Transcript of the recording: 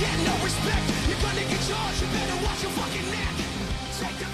get no respect. You're gonna get charged, you better watch your fucking neck.